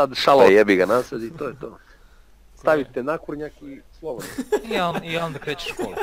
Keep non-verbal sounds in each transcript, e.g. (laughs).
sad šala jebi ga nasad i to je to. Stavite nakurnjak i slobodno. I on, i onda kreće škola.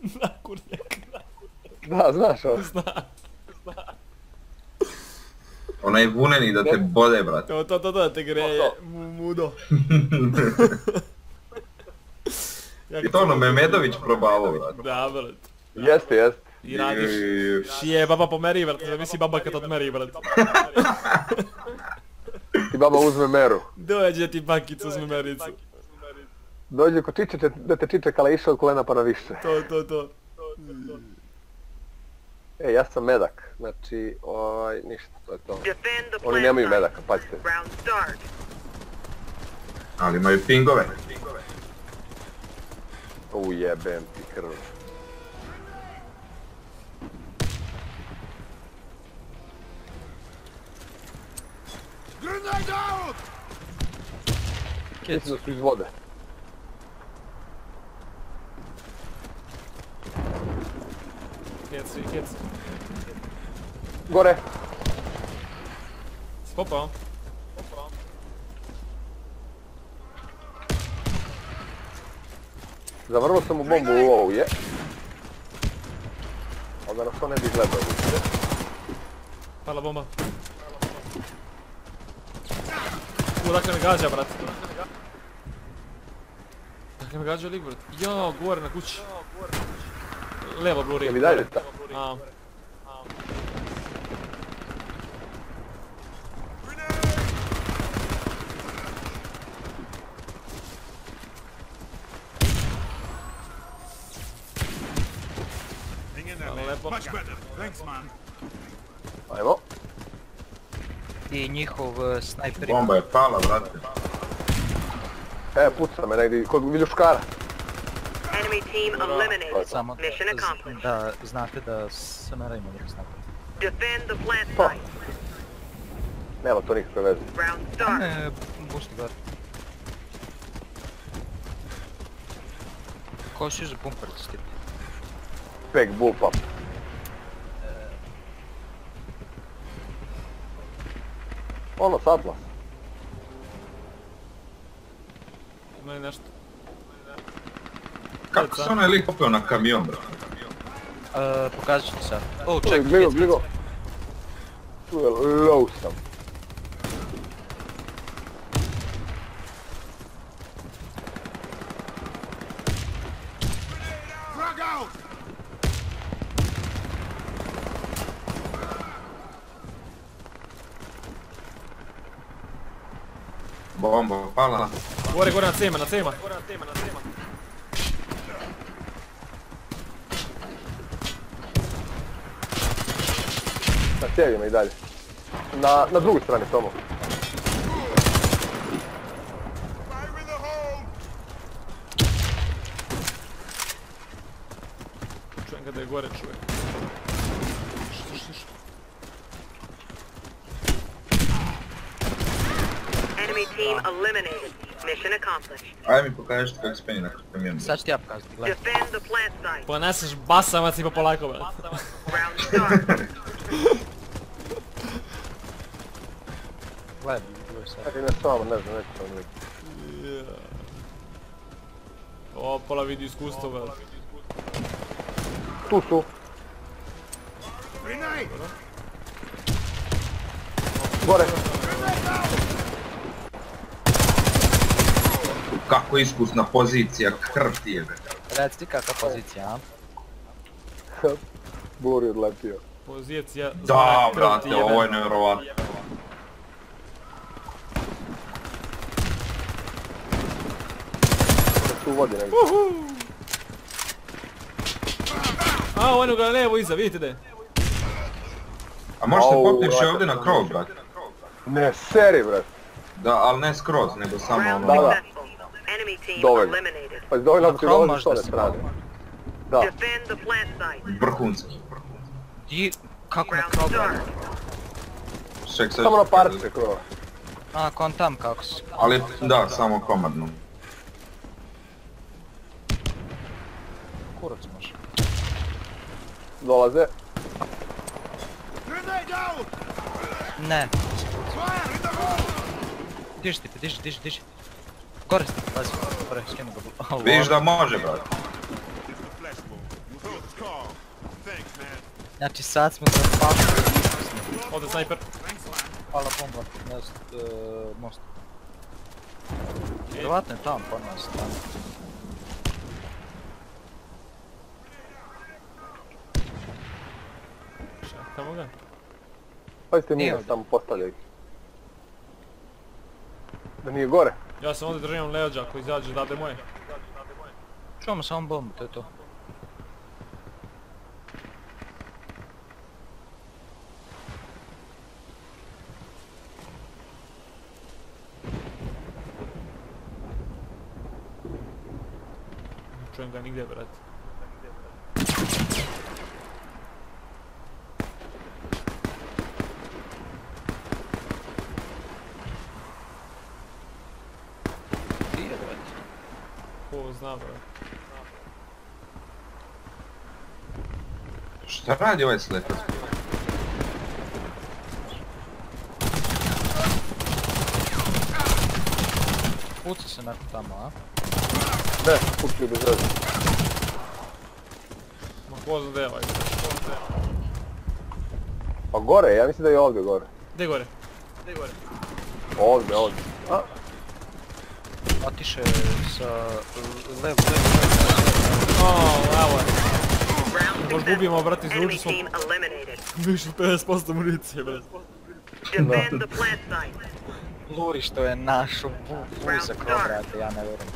Nakurnjak. Da, znaš ovo. Zna. Onaj vuneni da te bode, brate. To, to, to, da te greje. Mu- Mudo. (laughs) I to ono Memedović probavao, brate. Da, brat. Jeste, jeste. I radiš. Šije, baba pomeri, brat. Zamisli baba kad odmeri, brat. (laughs) Baba uzme meru. Dođe ti bakica uzme mericu. Dođe ko čiče, da te čiče kala išao od kolena pa na više. To, to, to. E, ja sam medak, znači, ovaj, ništa, to je to. Oni nemaju medaka, start. Ali imaju pingove. Ujebem ti krv. Mislim da su iz vode. Kec, kec. Gore! Spopao. Zavrlo sam u bombu u ovu, je. Da nas to ne bi gledao. Pala bomba. U, dakle me gađa, brat. Dakle me gađa lik, brat. Jo, gore na kući. Levo bluri. Jel i dalje ta? A. Hvala lepo. Ajmo. I njihov e, snajper. Bomba je pala, brate. E, puca me negdje, kod viljuškara. Enemy team eliminated. Samo Mission accomplished. da znate da Samara ima njihov snajper. Defend the plant Pa. site. Nema to nikakve veze. Round start. Ne, pusti gore. Ko si za pumpericu ti? Peg bullpup. Ono, s Li nešto? Kako se onaj lik popeo na kamion, brate? E, pokazat ću ti sad. O, čekaj, gligo, gligo. Tu je low sam. Bomba pala. Gore, gore na cema, na cema. Na cijevima i dalje. Na, na drugoj strani samo. Čujem ga da je gore čuje. Što, što, što? Enemy team eliminated. Mission accomplished. Ajde mi pokažite kako se na kamion. Sad ću ti ja pokazati, gledaj. Defend the plant site. Poneseš basamac i pa polako, brat. Round start. (laughs) Gledaj, gledaj sad. Čekaj, ne samo, ne znam, neću sam vidjeti. O, pola vidi iskustvo, brat. Tu su. Gore. Kako iskusna pozicija, krv ti je. Reci ti kakva pozicija, a? (laughs) Buri odletio. Pozicija Da, brate, ovo je nevjerovatno. Vodi negdje. A, ono ga levo iza, vidite da je. A možete Au, popneš brate, ovdje na krov, brate. Ne, seri, bret. Da, ali ne skroz, nego samo ono. Da, da. Dovoljno. Pa dovoljno ti dolazi one si strane. Da. Defend the plant site. Vrhunski. I kako na sad. Samo na parče krova. A, kontam kako si. Ali da, samo komadno. Kurac može. Dolaze. Ne. Diži ti, diži, diži, diži. Gore pazi, gore, skinu ga. Vidiš da može, brate. Znači sad smo se spavili. Ovdje snajper. Hvala bomba, na st- e, most. Vjerovatno je tamo ponovno se tamo. Čekamo ga. Pazite mine ovdje. tamo postavljaju. Da nije gore. Ja sam ovdje držim leđa ako izađe dade moje. Čuvamo samo bombu, to je to. Čujem ga nigdje, brate. Ti je, brate. Ko zna, brate. Šta radi ovaj slepac? Puca se neko tamo, a? Ne, kuću bez veze. Ma ko zna gdje je ovaj. Pa gore, ja mislim da je ovdje gore. Gdje gore? Gdje gore? Ovdje, ovdje. A, Otiše sa levo, levo, levo. O, evo je. Možda ubijemo, brate, Enemy smo više od 50% municije, brate. Defend the plant site. Luri što je našu bu- buzak, o, brate, ja ne vjerujem.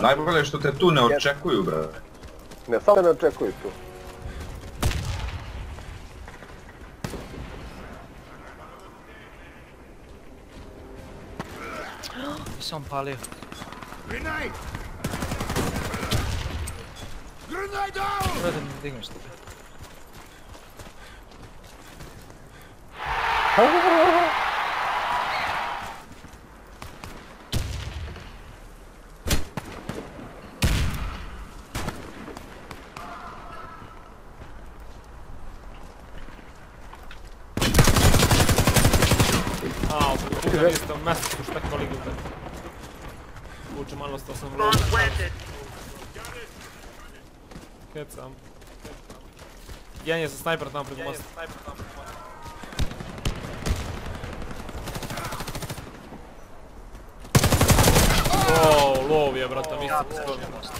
Najbolje je što te tu ne očekuju, brate. ne, samo ne očekuju tu. Nisam palio. Brate, ne digneš te. A, u na istom mjestu su špekali gute. Malo sto sam vrlo. Kecam. Jedan je sa snajper tamo preko mosta. Wow, lov je brata, mi se.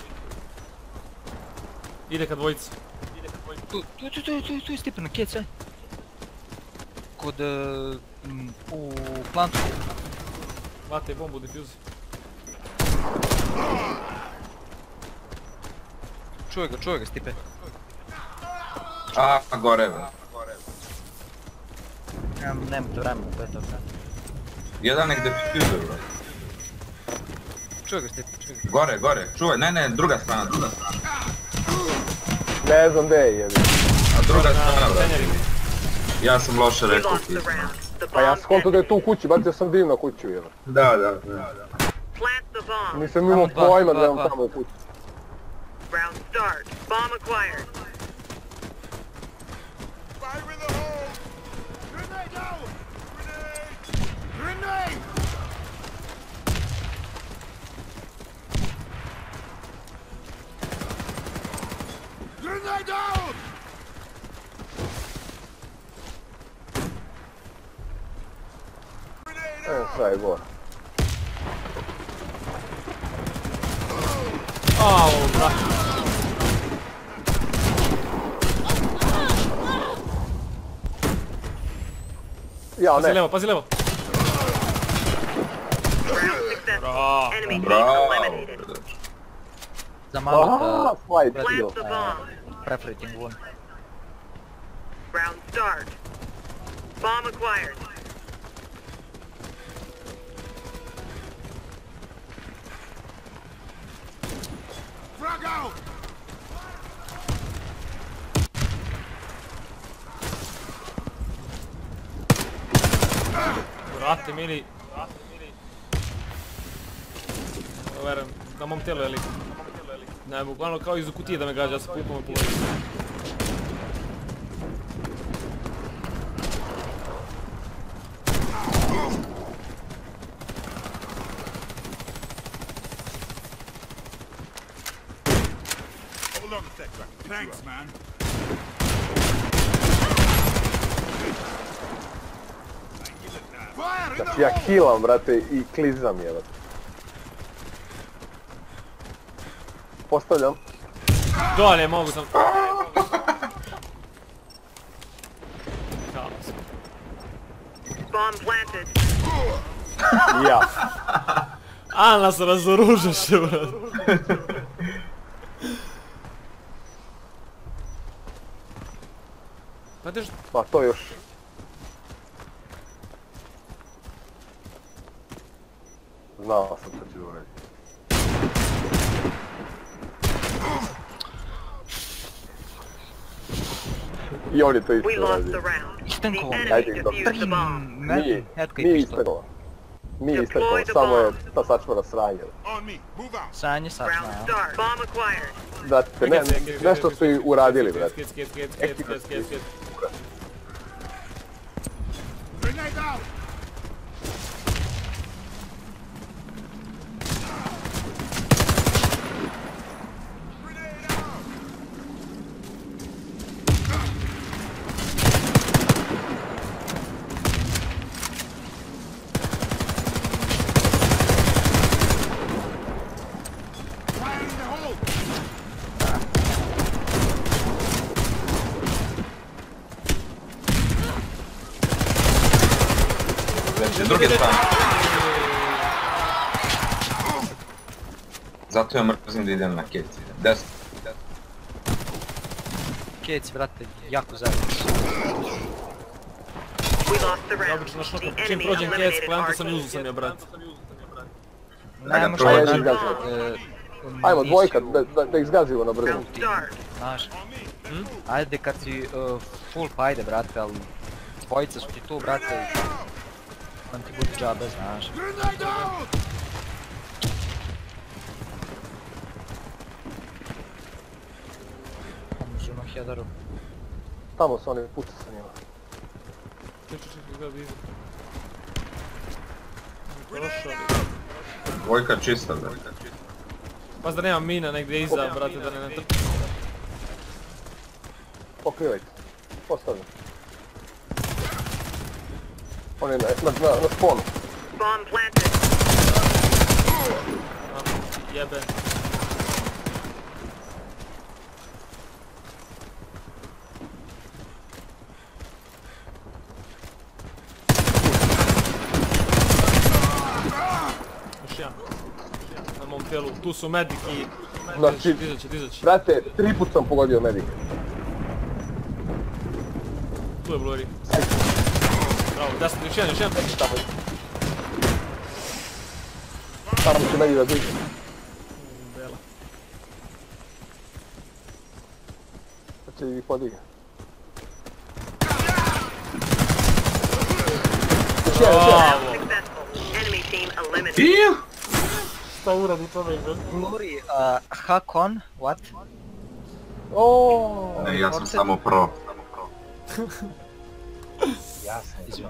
Ide ka dvojici. Tu, tu, tu, tu, tu, tu je Stipan, kjec, aj. Kod, e, m, u plantu. Vate bombu, diffuse. Čuje ga, čuje ga, Stipe. A, gore, brate. Nemam, nemate vremena, to je to, brate. Jedan nek defuse, brate. Čuje ga, Stipe, čuje ga. Gore, gore, čuvaj, ne, ne, druga strana, druga strana. Ne znam gdje je jebi. A druga Na strana, treneri. Ja sam loše rekao Pa ja skonto da je tu u kući, bacio sam dim na kuću jebi. Da, da, da. Plant the bomb. Nisam imao dva, pojma dva, da je on dva. tamo u kući. Round start. Bomb acquired. E, sve je gore. Au, brate. Ja Pazi ne. levo, pazi levo. Round successful. Bravo. Enemy team Bravo, eliminated. brate. Za malo Aha, da slide Brate, kill. Plant the bomb. prefrating one. Round start. Bomb acquired. Rahtimili. Evo verujem, na mom tijelu je lik. Ne mogu, kao iz kutije da me gađa, ja se pupom i pulom. Thanks, man. Fire in the Znači ja hole! healam, brate, i klizam je. Postavljam. Dolje mogu sam... Kaos. Bomb planted. I ja. A nas razoružaše, brate. Pa te Pa to još. Znao sam da će uraditi. I on je to isto We lost uradio. the round. The Istanko. enemy Ajde. Nije, nije. Nije the samo je ta sačvara sranje. Brate, ne, nešto su i uradili, brate. Druge strane. Zato ja mrzim da idem na keci. Desno. Kec, brate, jako zajedno. We lost the Ja round. obično što The čim prođem kec, planta sam i uzeo sam je, team. brate. Ne. Ajmo, dvojka, da, ih zgazimo na start. Znaš, ajde kad si uh, full pa ajde brate, ali dvojica su ti tu brate, ti bude džabe, znaš. Headeru. Tamo su oni puca sa njima. Ček, ček, ček, izgleda iza. Prošao. Dvojka čista. Pa da nema mina negdje iza, brate, da ne natrpi. Pokrivajte. Postavljam. On je na, na, na, na sponu. Bomb planted. Jebe. Još jedan. Na mom tijelu. Tu su medic i... Znači- Dizaće, dizaće. Brate, tri put sam pogodio medik. Tu je Blurry. Bravo, desno, još jedan, još jedan. Tamo. Tamo će meni da diže. Bela. Da će ih podigne. Još jedan, još jedan. Bravo. Successful. Enemy team eliminated. Iju! Šta uradi čovjek, bre? Glory, uh, hack on, what? Oooo. Ne, ja sam samo pro. Ja sam Izvim.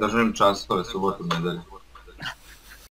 Držim častove subotu nedelju.